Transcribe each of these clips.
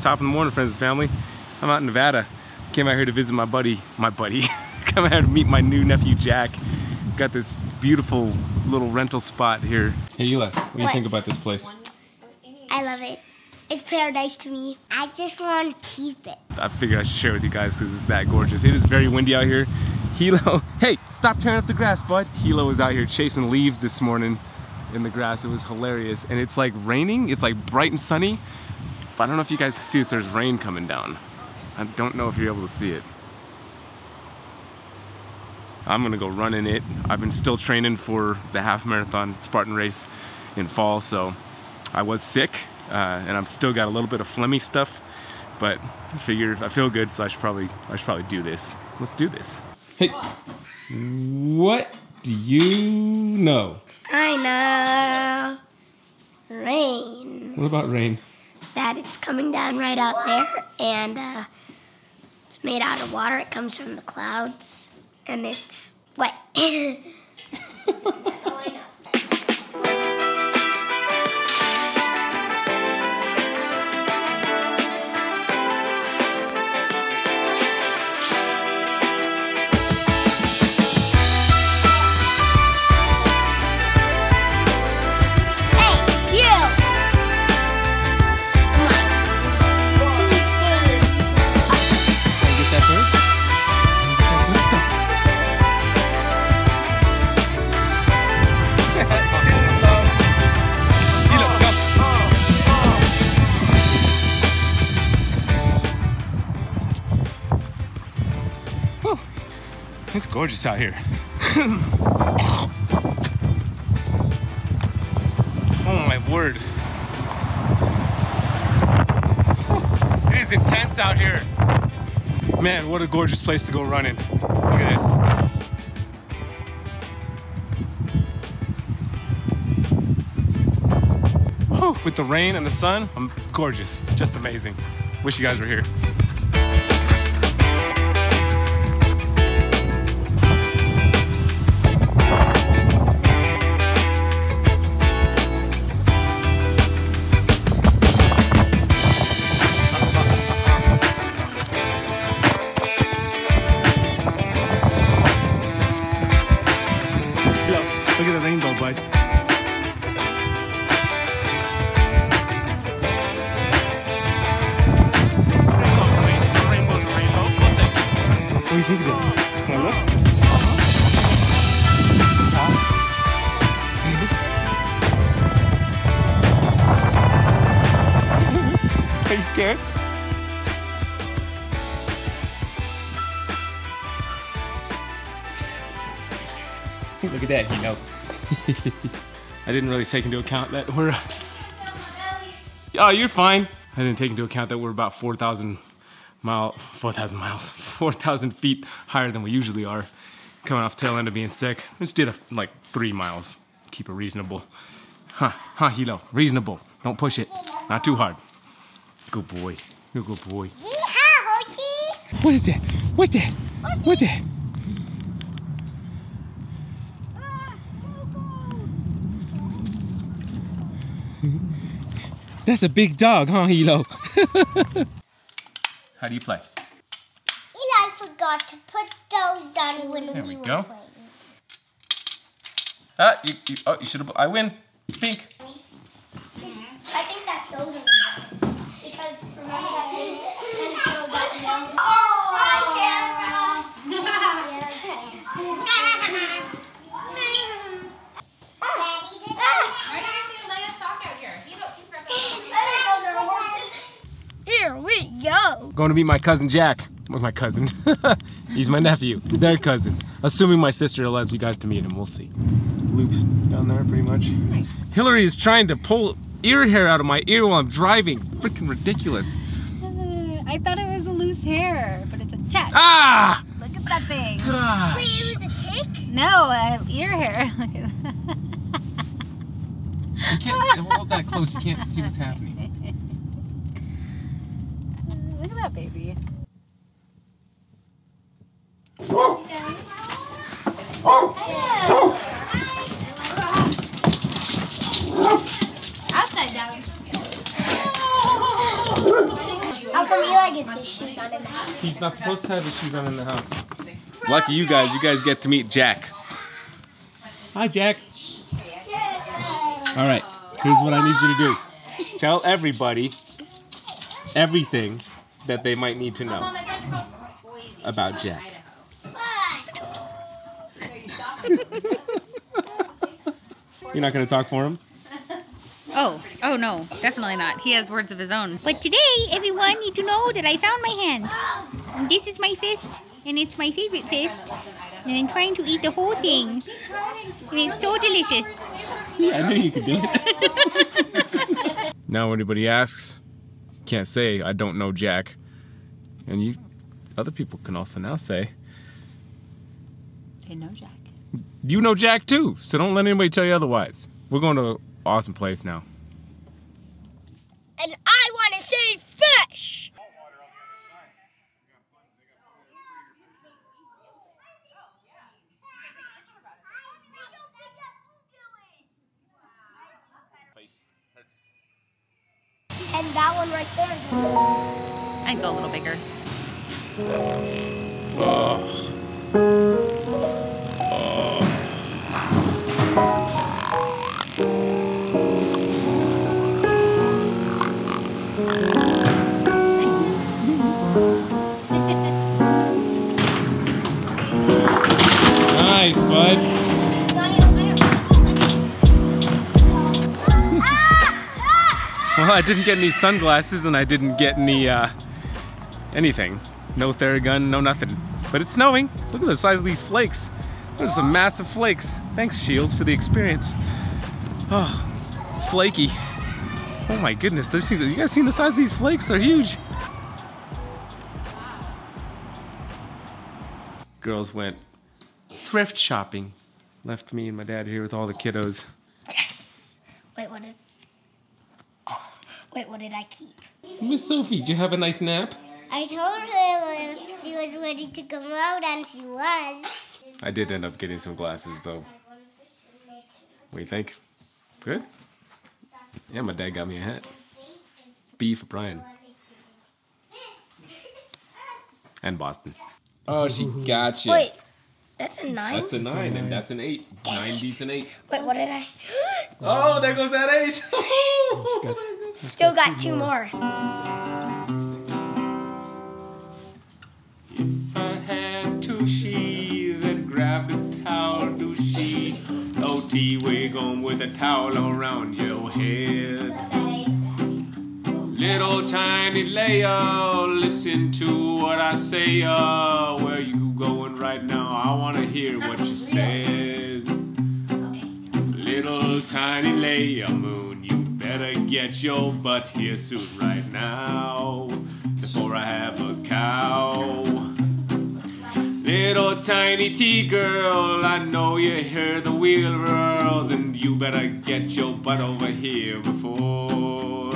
top of the morning, friends and family. I'm out in Nevada. Came out here to visit my buddy, my buddy. Come out here to meet my new nephew, Jack. Got this beautiful little rental spot here. Hey, Eli, what do you What? think about this place? I love it. It's paradise to me. I just want to keep it. I figured I should share with you guys because it's that gorgeous. It is very windy out here. Hilo, hey, stop tearing up the grass, bud. Hilo was out here chasing leaves this morning in the grass. It was hilarious. And it's like raining. It's like bright and sunny. But I don't know if you guys can see this. There's rain coming down. I don't know if you're able to see it. I'm gonna go run in it. I've been still training for the half marathon Spartan race in fall, so I was sick, uh, and I'm still got a little bit of phlegmy stuff, but I figure I feel good, so I should probably I should probably do this. Let's do this. Hey, what do you know? I know. Rain. What about rain? That it's coming down right out there, and uh, it's made out of water. It comes from the clouds, and it's wet. It's gorgeous out here. oh my word. It is intense out here. Man, what a gorgeous place to go running. Look at this. With the rain and the sun, I'm gorgeous. Just amazing. Wish you guys were here. Look at the rainbow, bud. Rainbow, sweet. A rainbow's a rainbow. We'll take it. What do you think of that? Wanna look? Uh-huh. Are you scared? Look at that, you know. I didn't really take into account that we're. Oh, you're fine. I didn't take into account that we're about 4,000 mile, 4,000 miles, 4,000 feet higher than we usually are. Coming off tail end of being sick. Just did a, like three miles. Keep it reasonable. Huh, huh, Hilo. Reasonable. Don't push it. Not too hard. Good boy. You're a good boy. What is that? What's that? What's that? That's a big dog, huh, Hilo? How do you play? Eli forgot to put those down when There we, we were go. playing. Ah, you, you, oh, you should have. I win. Pink. I think that those are the ones. Because remember that they kind of showed that nails. Oh, Here we go. Going to meet my cousin Jack. With my cousin. He's my nephew. He's their cousin. Assuming my sister allows you guys to meet him. We'll see. Loop down there, pretty much. Hillary is trying to pull ear hair out of my ear while I'm driving. Freaking ridiculous. I thought it was a loose hair, but it's a check. Ah! Look at that thing. Gosh. It was a tick? No, uh, ear hair. Look at that. You can't see, hold that close. You can't see what's happening. Look at that baby. Outside dogs. How come Eli gets his shoes on in the house? He's not supposed to have his shoes on in the house. Lucky you guys, you guys get to meet Jack. Hi, Jack. All right, here's what I need you to do. Tell everybody everything that they might need to know about Jack. You're not gonna talk for him? Oh, oh no, definitely not. He has words of his own. But today, everyone need to know that I found my hand. And this is my fist, and it's my favorite fist. And I'm trying to eat the whole thing. And it's so delicious. See, I knew you could do it. now, when anybody asks, can't say I don't know Jack, and you, other people can also now say I know Jack. you know Jack too. So don't let anybody tell you otherwise. We're going to an awesome place now. And I want to say fish. And that one right there. I'd go a little bigger. Nice, bud. Well, I didn't get any sunglasses and I didn't get any, uh, anything. No Theragun, no nothing. But it's snowing. Look at the size of these flakes. Those are some massive flakes. Thanks, Shields, for the experience. Oh, flaky. Oh my goodness, those things, you guys seen the size of these flakes? They're huge. Girls went thrift shopping. Left me and my dad here with all the kiddos. Yes. Wait, what did? Wait, what did I keep? Miss Sophie, did you have a nice nap? I told her she was ready to come out, and she was. I did end up getting some glasses though. What do you think? Good? Yeah, my dad got me a hat. B for Brian. And Boston. Oh, she got you. Wait, that's a nine. That's a nine, and that's an eight. Nine beats an eight. Wait, what did I? Oh, there goes that eight. Oh, Still got two more. If I had to she that grabbed a towel, do she? OT wig on with a towel around your head. Little tiny Leia, listen to what I say. Uh, where you going right now? I wanna hear what you said. Little tiny Leia moon, you better get your butt here soon right now before I have a cow. Little tiny T girl, I know you hear the wheel whirls, and you better get your butt over here before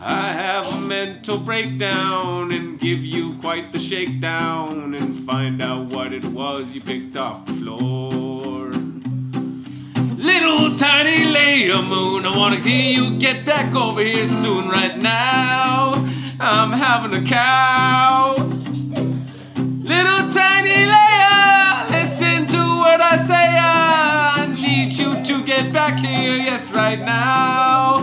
I have a mental breakdown and give you quite the shakedown and find out what it was you picked off the floor. Little tiny Leia moon, I wanna see you get back over here soon right now. I'm having a cow. Little tiny Leia, listen to what I say. I need you to get back here, yes, right now.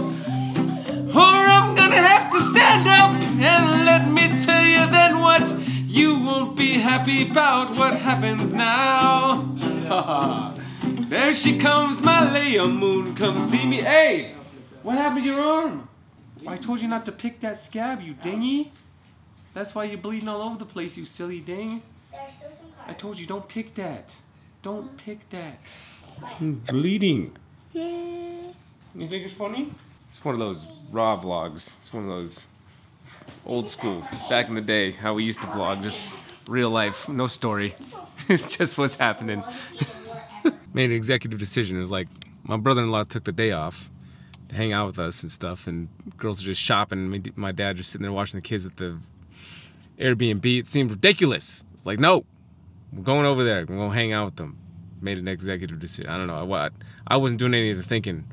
Or I'm gonna have to stand up and let me tell you then what you won't be happy about what happens now. there she comes, my Leia Moon. Come see me. Hey, what happened to your arm? I told you not to pick that scab, you dingy. That's why you're bleeding all over the place, you silly ding. I told you don't pick that. Don't pick that. Mm, bleeding. Yeah. You think it's funny? It's one of those raw vlogs. It's one of those old school, back in the day, how we used to vlog, just real life, no story. it's just what's happening made an executive decision. It was like my brother-in-law took the day off to hang out with us and stuff, and girls are just shopping. My dad just sitting there watching the kids at the Airbnb. It seemed ridiculous. It's like, no, we're going over there. We're going to hang out with them. Made an executive decision. I don't know. I, I wasn't doing any of the thinking,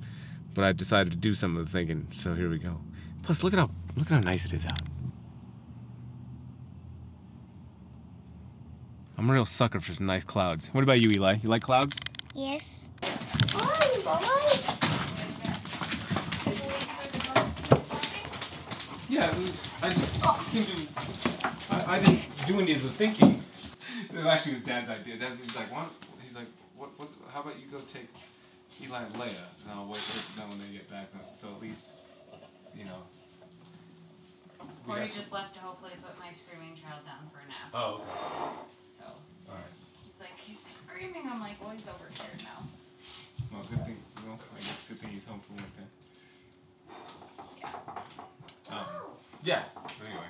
but I decided to do some of the thinking. So here we go. Plus, look at how look at how nice it is out. I'm a real sucker for some nice clouds. What about you, Eli? You like clouds? Yes. Yeah, it was, I just didn't do, I, I didn't do any of the thinking. It actually was Dad's idea. Dad's he's like, what? He's like, what? What's? How about you go take Eli and Leia, and I'll wait for them when they get back. So at least, you know. we Or you just left to hopefully put my screaming child down for a nap. Oh. okay. So All right. he's like, he's screaming. I'm like, well, he's overtired now. Well, good thing. Well, I guess good thing he's home from work then. Yeah. Um, yeah. Anyway,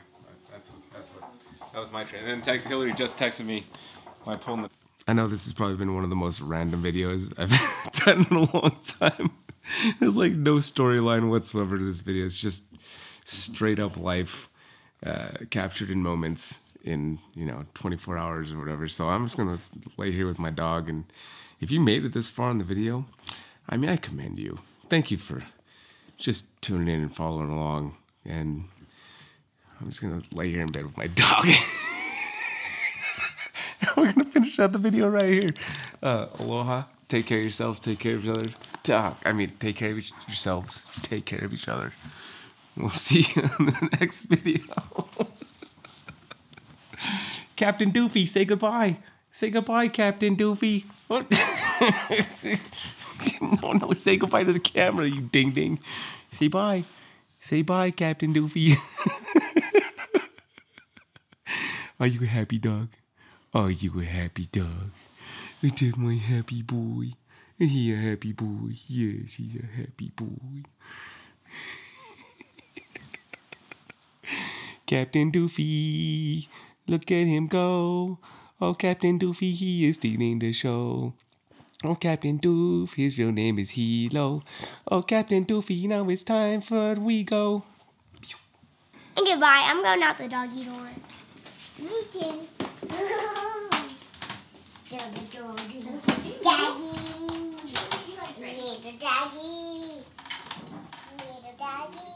that's that's what that was my train. And then tech, Hillary just texted me. My pulling the. I know this has probably been one of the most random videos I've done in a long time. There's like no storyline whatsoever to this video. It's just straight up life uh, captured in moments in you know 24 hours or whatever. So I'm just gonna lay here with my dog, and if you made it this far in the video, I mean I commend you. Thank you for just tuning in and following along. And I'm just gonna lay here in bed with my dog. We're gonna finish out the video right here. Uh, aloha. Take care of yourselves. Take care of each other. Talk. I mean, take care of each- yourselves. Take care of each other. We'll see you in the next video. Captain Doofy, say goodbye. Say goodbye, Captain Doofy. No, no, say goodbye to the camera, you ding ding. Say bye. Say bye, Captain Doofy. Are you a happy dog? Are you a happy dog? Is that my happy boy? Is he a happy boy? Yes, he's a happy boy. Captain Doofy, Look at him go. Oh, Captain Doofy, he is stealing the show. Oh, Captain Doof, his real name is Hilo. Oh, Captain Doofy, now it's time for we go. And goodbye. I'm going out the doggy door. Me too. Daddy. Little daddy. Little daddy.